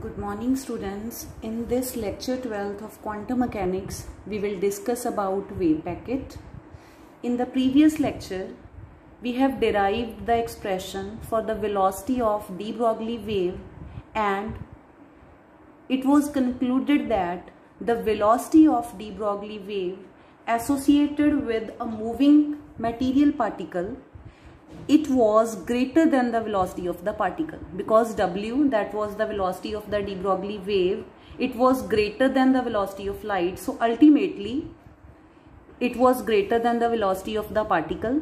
Good morning students. In this lecture 12th of quantum mechanics, we will discuss about wave packet. In the previous lecture, we have derived the expression for the velocity of de Broglie wave and it was concluded that the velocity of de Broglie wave associated with a moving material particle it was greater than the velocity of the particle. Because w that was the velocity of the de Broglie wave it was greater than the velocity of light. So ultimately it was greater than the velocity of the particle.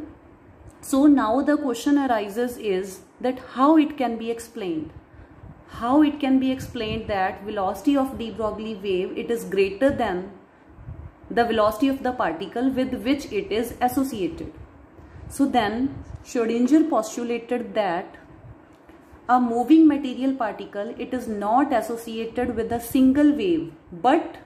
So now the question arises is that how it can be explained? How it can be explained that velocity of de Broglie wave it is greater than the velocity of the particle with which it is associated so then Schrodinger postulated that a moving material particle it is not associated with a single wave but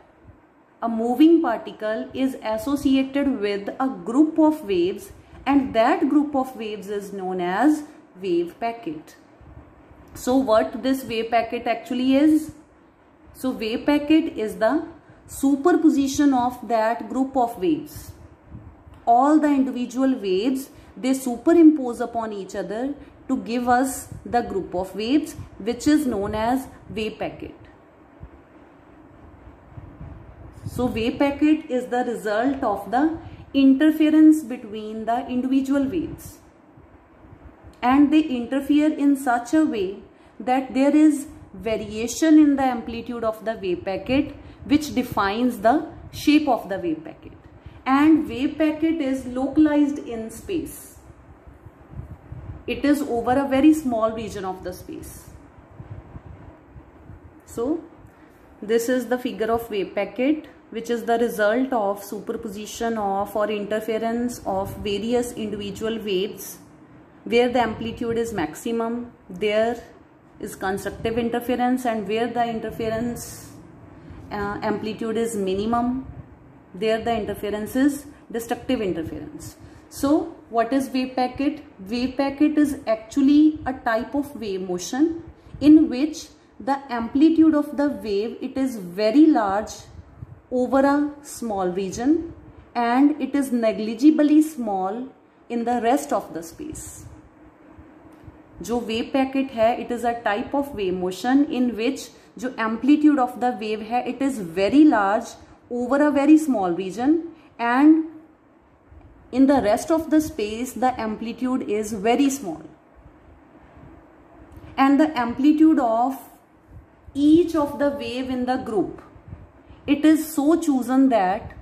a moving particle is associated with a group of waves and that group of waves is known as wave packet. So what this wave packet actually is? So wave packet is the superposition of that group of waves. All the individual waves they superimpose upon each other to give us the group of waves which is known as wave packet. So wave packet is the result of the interference between the individual waves and they interfere in such a way that there is variation in the amplitude of the wave packet which defines the shape of the wave packet and wave packet is localized in space. It is over a very small region of the space. So this is the figure of wave packet which is the result of superposition of or interference of various individual waves where the amplitude is maximum there is constructive interference and where the interference uh, amplitude is minimum there the interference is destructive interference. So what is wave packet? Wave packet is actually a type of wave motion in which the amplitude of the wave it is very large over a small region and it is negligibly small in the rest of the space. जो wave packet है it is a type of wave motion in which जो amplitude of the wave है it is very large over a very small region and in the rest of the space the amplitude is very small. And the amplitude of each of the wave in the group it is so chosen that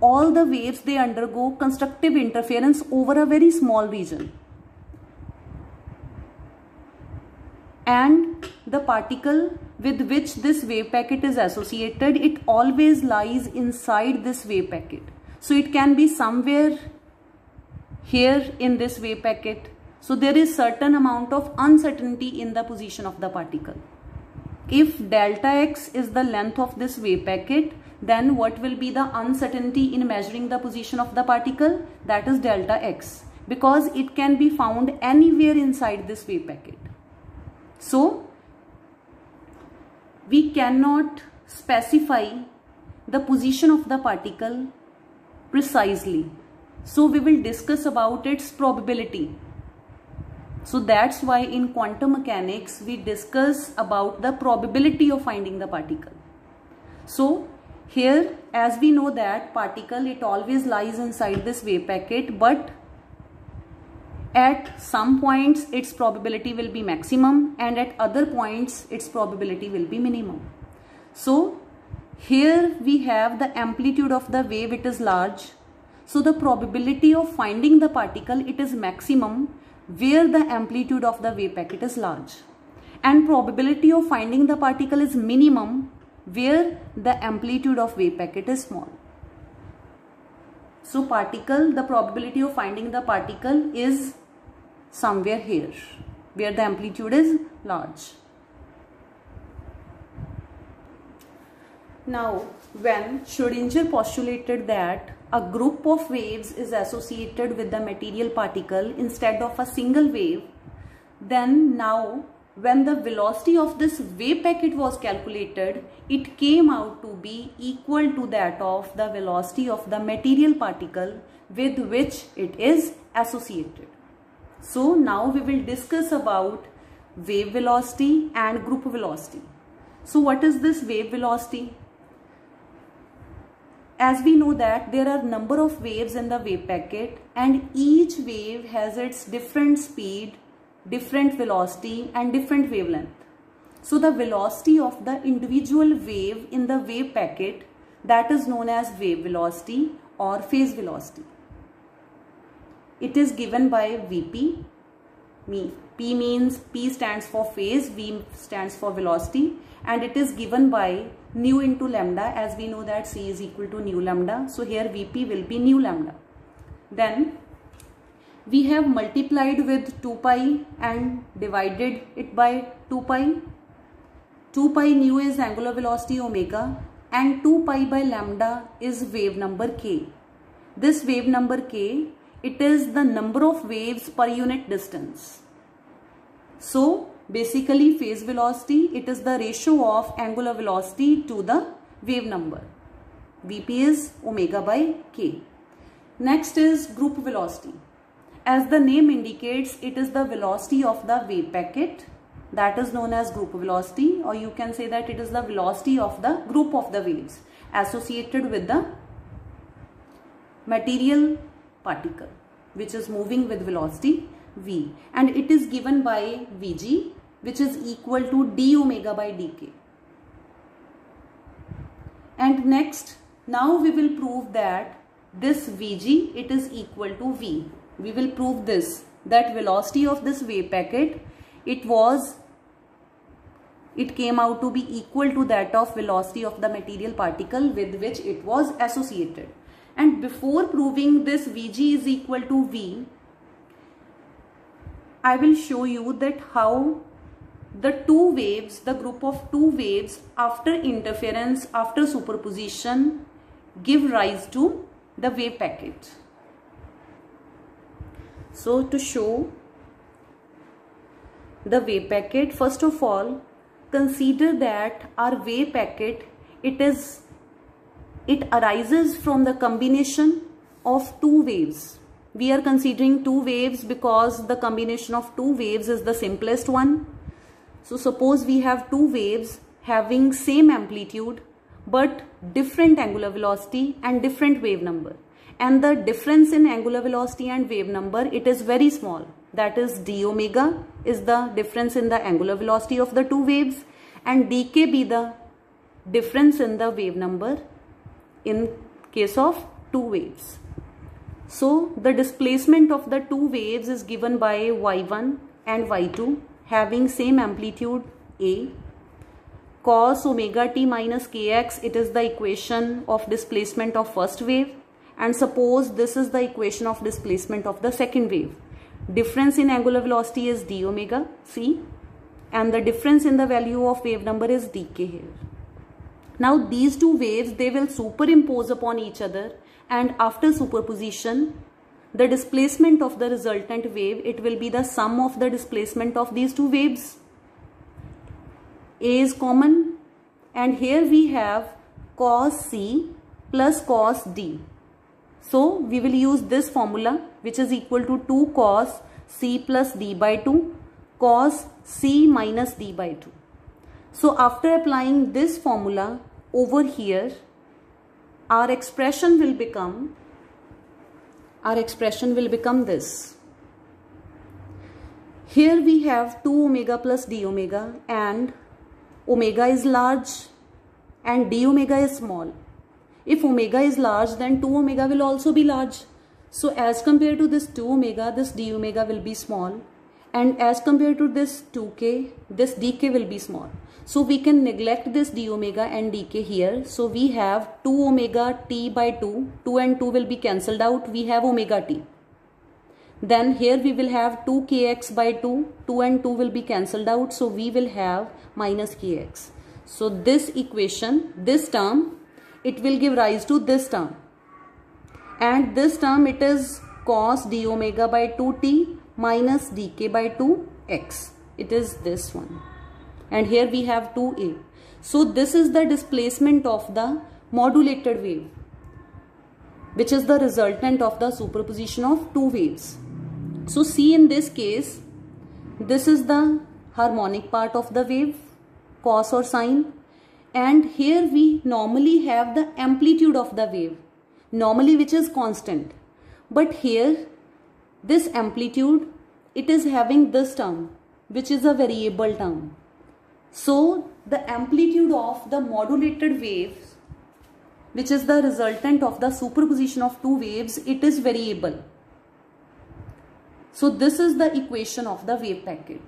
all the waves they undergo constructive interference over a very small region. And the particle with which this wave packet is associated, it always lies inside this wave packet. So it can be somewhere here in this wave packet. So there is certain amount of uncertainty in the position of the particle. If delta x is the length of this wave packet, then what will be the uncertainty in measuring the position of the particle? That is delta x because it can be found anywhere inside this wave packet. So, we cannot specify the position of the particle precisely. So, we will discuss about its probability. So, that's why in quantum mechanics, we discuss about the probability of finding the particle. So, here as we know that particle it always lies inside this wave packet but at some points its probability will be maximum and at other points its probability will be minimum. So here we have the amplitude of the wave it is large. So the probability of finding the particle it is maximum where the amplitude of the wave packet is large. And probability of finding the particle is minimum where the amplitude of wave packet is small. So particle, the probability of finding the particle is somewhere here where the amplitude is large. Now when Schrodinger postulated that a group of waves is associated with the material particle instead of a single wave then now when the velocity of this wave packet was calculated, it came out to be equal to that of the velocity of the material particle with which it is associated. So now we will discuss about wave velocity and group velocity. So what is this wave velocity? As we know that there are number of waves in the wave packet and each wave has its different speed, different velocity and different wavelength. So the velocity of the individual wave in the wave packet that is known as wave velocity or phase velocity. It is given by Vp. Me. P means P stands for phase, V stands for velocity and it is given by nu into lambda as we know that C is equal to nu lambda. So here Vp will be nu lambda. Then we have multiplied with 2 pi and divided it by 2 pi. 2 pi nu is angular velocity omega and 2 pi by lambda is wave number k. This wave number k it is the number of waves per unit distance. So basically phase velocity it is the ratio of angular velocity to the wave number. Vp is omega by k. Next is group velocity. As the name indicates it is the velocity of the wave packet that is known as group velocity or you can say that it is the velocity of the group of the waves associated with the material particle which is moving with velocity v and it is given by vg which is equal to d omega by dk. And next now we will prove that this vg it is equal to v. We will prove this that velocity of this wave packet it was it came out to be equal to that of velocity of the material particle with which it was associated and before proving this Vg is equal to V, I will show you that how the two waves, the group of two waves after interference, after superposition give rise to the wave packet. So to show the wave packet, first of all, consider that our wave packet, it is it arises from the combination of two waves. We are considering two waves because the combination of two waves is the simplest one. So suppose we have two waves having same amplitude but different angular velocity and different wave number. And the difference in angular velocity and wave number, it is very small. That is d omega is the difference in the angular velocity of the two waves and dk be the difference in the wave number in case of two waves. So the displacement of the two waves is given by y1 and y2 having same amplitude a. Cos omega t minus kx it is the equation of displacement of first wave and suppose this is the equation of displacement of the second wave. Difference in angular velocity is d omega c and the difference in the value of wave number is dk here. Now these two waves, they will superimpose upon each other and after superposition, the displacement of the resultant wave, it will be the sum of the displacement of these two waves. A is common and here we have cos C plus cos D. So we will use this formula which is equal to 2 cos C plus D by 2 cos C minus D by 2. So after applying this formula, over here our expression will become our expression will become this. Here we have 2 omega plus d omega and omega is large and d omega is small. If omega is large then 2 omega will also be large. So as compared to this 2 omega this d omega will be small and as compared to this 2k this dk will be small so we can neglect this d omega and dk here. So we have 2 omega t by 2. 2 and 2 will be cancelled out. We have omega t. Then here we will have 2 kx by 2. 2 and 2 will be cancelled out. So we will have minus kx. So this equation, this term, it will give rise to this term. And this term it is cos d omega by 2t minus dk by 2x. it is this one and here we have 2a so this is the displacement of the modulated wave which is the resultant of the superposition of two waves. So see in this case this is the harmonic part of the wave cos or sine. And here we normally have the amplitude of the wave normally which is constant. But here this amplitude it is having this term which is a variable term so the amplitude of the modulated waves which is the resultant of the superposition of two waves it is variable. So this is the equation of the wave packet.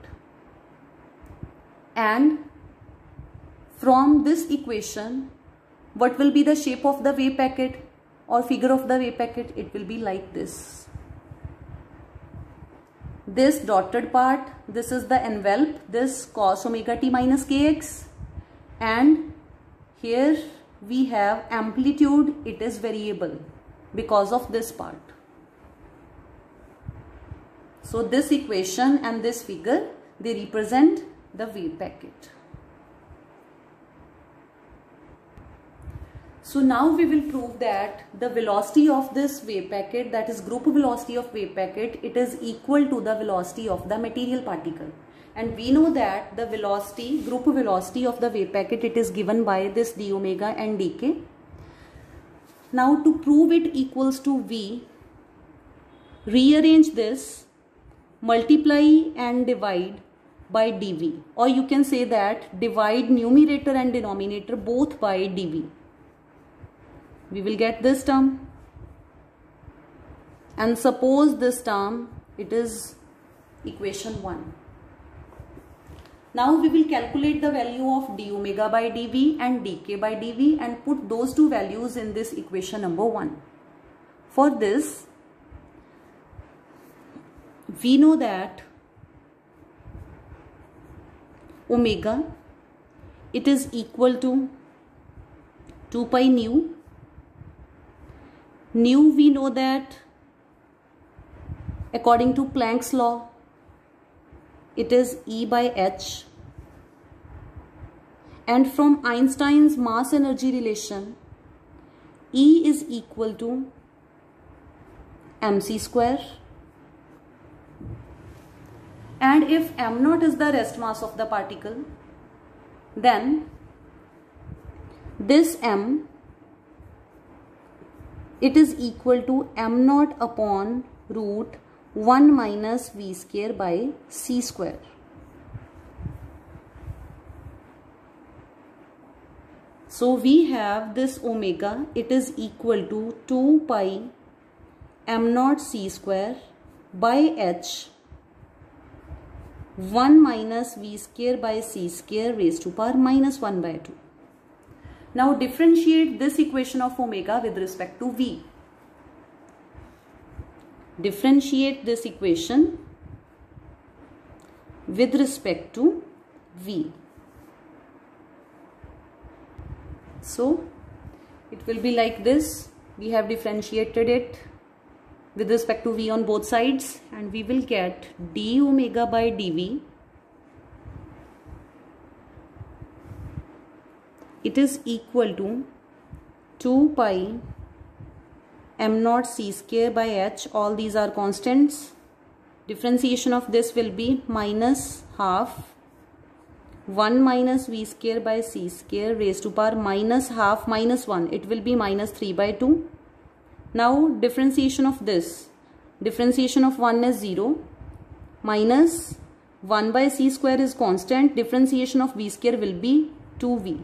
And from this equation what will be the shape of the wave packet or figure of the wave packet? It will be like this this dotted part this is the envelope this cos omega t minus kx and here we have amplitude it is variable because of this part so this equation and this figure they represent the wave packet. So now we will prove that the velocity of this wave packet that is group velocity of wave packet it is equal to the velocity of the material particle and we know that the velocity group velocity of the wave packet it is given by this d omega and dk. Now to prove it equals to v rearrange this multiply and divide by dv or you can say that divide numerator and denominator both by dv. We will get this term and suppose this term it is equation 1. Now we will calculate the value of d omega by dv and dk by dv and put those two values in this equation number 1. For this we know that omega it is equal to 2 pi nu nu we know that according to Planck's law it is E by h. And from Einstein's mass energy relation E is equal to mc square. And if m naught is the rest mass of the particle then this m it is equal to m naught upon root 1 minus v square by c square. So we have this omega it is equal to 2 pi m naught c square by h 1 minus v square by c square raised to power minus 1 by 2. Now differentiate this equation of omega with respect to v. Differentiate this equation with respect to v. So it will be like this. We have differentiated it with respect to v on both sides and we will get d omega by dv it is equal to 2 pi m naught c square by h all these are constants differentiation of this will be minus half 1 minus v square by c square raised to power minus half minus 1 it will be minus 3 by 2 now differentiation of this. Differentiation of 1 is 0 minus 1 by c square is constant. Differentiation of v square will be 2v.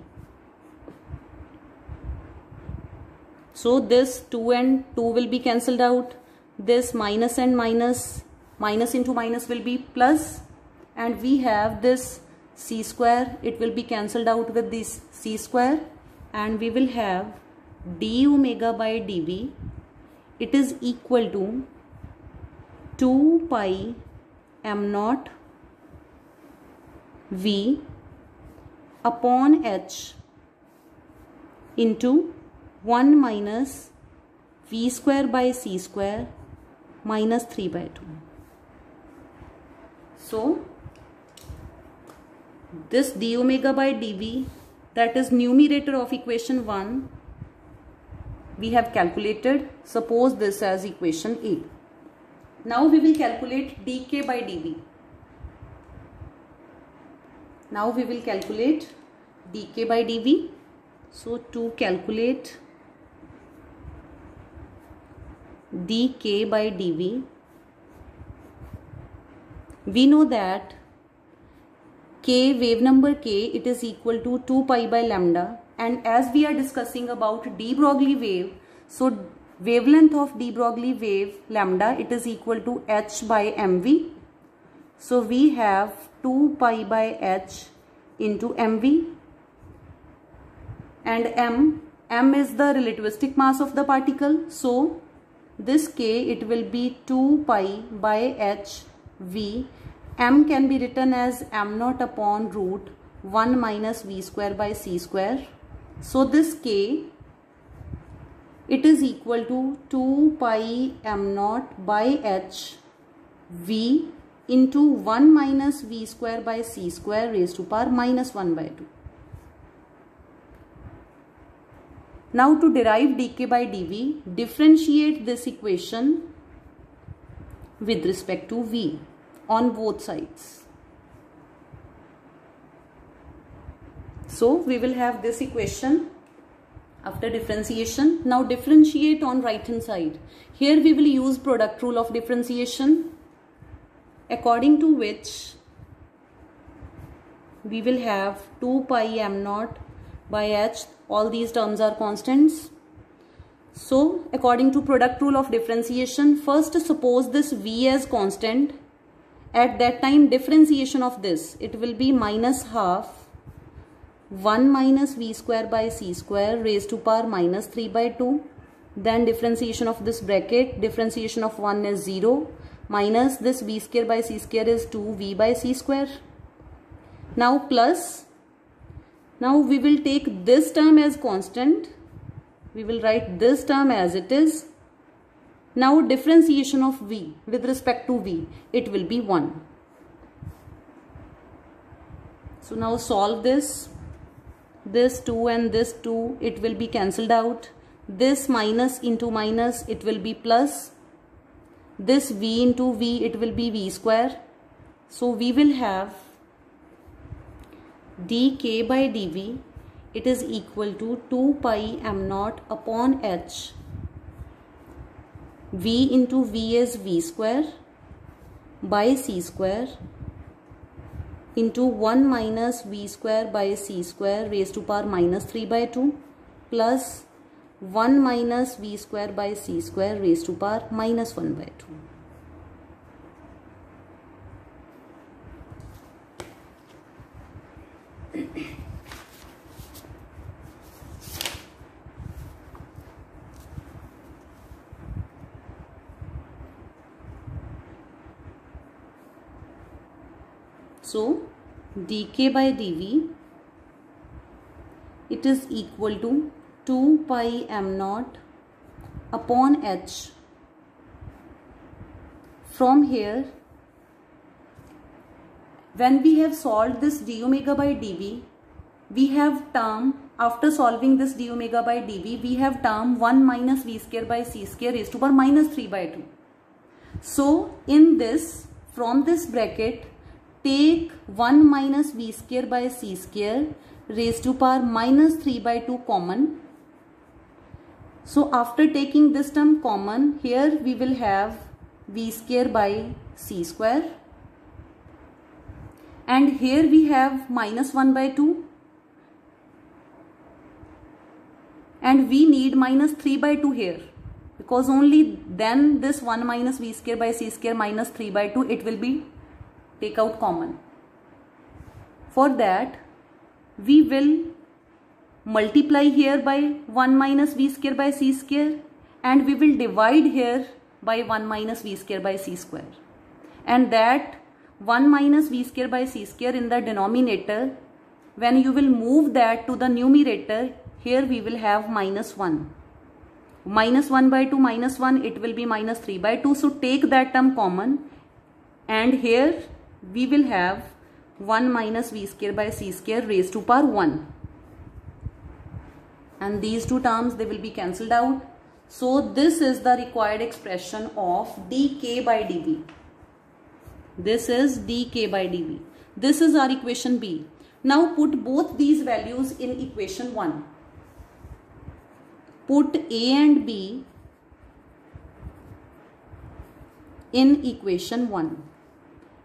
So this 2 and 2 will be cancelled out. This minus and minus, minus into minus will be plus. and we have this c square. It will be cancelled out with this c square and we will have d omega by dv it is equal to 2 pi m naught v upon h into 1 minus v square by c square minus 3 by 2. So, this d omega by dv that is numerator of equation 1 we have calculated. Suppose this as equation a. Now we will calculate dk by dv. Now we will calculate dk by dv. So to calculate dk by dv we know that k wave number k it is equal to 2 pi by lambda. And as we are discussing about de Broglie wave so wavelength of de Broglie wave lambda it is equal to h by mv so we have 2 pi by h into mv and m m is the relativistic mass of the particle. So this k it will be 2 pi by h v m can be written as m naught upon root 1 minus v square by c square. So this k it is equal to 2 pi m naught by h v into 1 minus v square by c square raised to power minus 1 by 2. Now to derive dk by dv, differentiate this equation with respect to v on both sides. So we will have this equation after differentiation. Now differentiate on right hand side. Here we will use product rule of differentiation according to which we will have 2 pi m naught by h all these terms are constants. So according to product rule of differentiation first suppose this v as constant. At that time differentiation of this it will be minus half 1 minus v square by c square raised to power minus 3 by 2 then differentiation of this bracket differentiation of 1 is 0 minus this v square by c square is 2v by c square. Now plus now we will take this term as constant we will write this term as it is now differentiation of v with respect to v, it will be 1. So now solve this. This 2 and this 2, it will be cancelled out. This minus into minus, it will be plus. This v into v, it will be v square. So we will have dk by dv, it is equal to 2 pi m naught upon h v into v is v square by c square into 1 minus v square by c square raised to power minus 3 by 2 plus 1 minus v square by c square raised to power minus 1 by 2. So dk by dv it is equal to 2 pi m naught upon h. From here when we have solved this d omega by dv we have term after solving this d omega by dv we have term 1 minus v square by c square raised to power minus 3 by 2. So in this from this bracket take 1 minus v square by c square raised to power minus 3 by 2 common. So after taking this term common, here we will have v square by c square. And here we have minus 1 by 2. And we need minus 3 by 2 here. Because only then this 1 minus v square by c square minus 3 by 2 it will be take out common. For that we will multiply here by 1 minus v square by c square and we will divide here by 1 minus v square by c square. And that 1 minus v square by c square in the denominator when you will move that to the numerator here we will have minus 1 minus 1 by 2 minus 1 it will be minus 3 by 2 so take that term common and here we will have 1 minus v square by c square raised to power 1 and these two terms they will be cancelled out. So this is the required expression of dk by dv. This is dk by dv. This is our equation b. Now put both these values in equation 1 put a and b in equation 1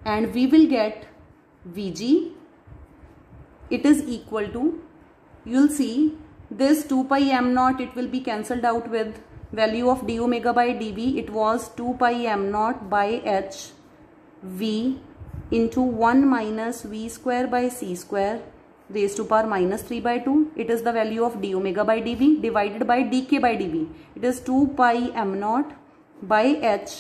and we will get Vg. It is equal to you'll see this 2 pi m naught it will be cancelled out with value of d omega by dv it was 2 pi m naught by h v into 1 minus v square by c square raised to power minus 3 by 2 it is the value of d omega by dv divided by dk by dv it is 2 pi m naught by h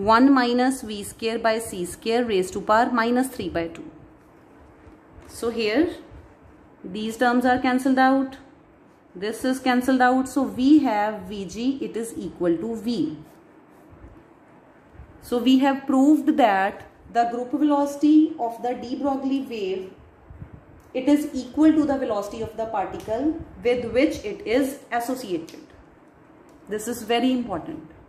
1 minus v square by c square raised to power minus 3 by 2. So here these terms are cancelled out. This is cancelled out. So we have Vg it is equal to V. So we have proved that the group velocity of the de Broglie wave it is equal to the velocity of the particle with which it is associated. This is very important.